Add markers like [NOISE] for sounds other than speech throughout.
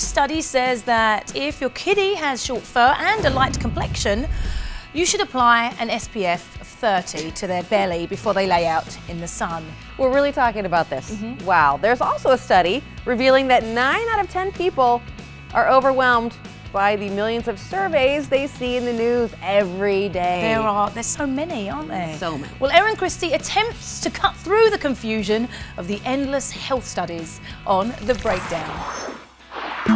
study says that if your kitty has short fur and a light complexion, you should apply an SPF 30 to their belly before they lay out in the sun. We're really talking about this. Mm -hmm. Wow. There's also a study revealing that 9 out of 10 people are overwhelmed by the millions of surveys they see in the news every day. There are. There's so many, aren't there? So many. Well, Erin Christy attempts to cut through the confusion of the endless health studies on The Breakdown.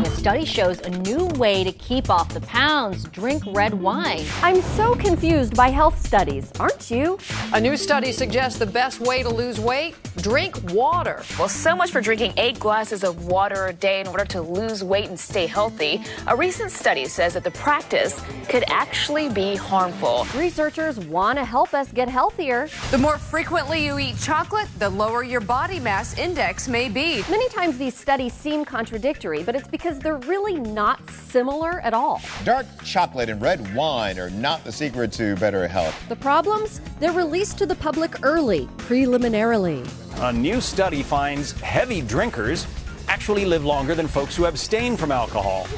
The study shows a new way to keep off the pounds. Drink red wine. I'm so confused by health studies, aren't you? A new study suggests the best way to lose weight drink water. Well, so much for drinking eight glasses of water a day in order to lose weight and stay healthy. A recent study says that the practice could actually be harmful. Researchers want to help us get healthier. The more frequently you eat chocolate, the lower your body mass index may be. Many times these studies seem contradictory, but it's because they're really not similar at all. Dark chocolate and red wine are not the secret to better health. The problems? They're released to the public early, preliminarily. A new study finds heavy drinkers actually live longer than folks who abstain from alcohol.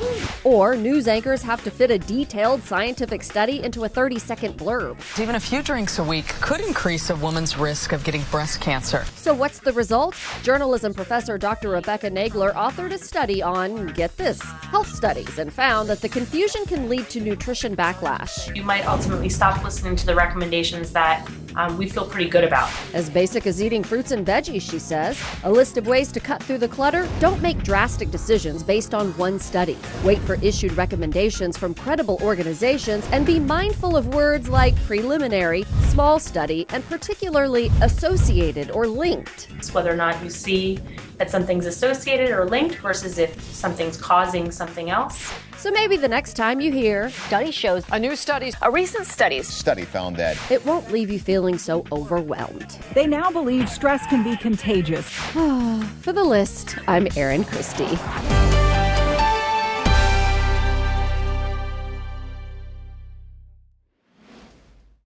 Or news anchors have to fit a detailed scientific study into a 30 second blurb. Even a few drinks a week could increase a woman's risk of getting breast cancer. So, what's the result? Journalism professor Dr. Rebecca Nagler authored a study on, get this, health studies and found that the confusion can lead to nutrition backlash. You might ultimately stop listening to the recommendations that um, we feel pretty good about. As basic as eating fruits and veggies, she says. A list of ways to cut through the clutter. Don't make drastic decisions based on one study. Wait for issued recommendations from credible organizations and be mindful of words like preliminary, small study, and particularly associated or linked. It's whether or not you see that something's associated or linked versus if something's causing something else. So maybe the next time you hear study shows a new study, a recent study study found that it won't leave you feeling so overwhelmed. They now believe stress can be contagious. [SIGHS] For the list, I'm Erin Christy.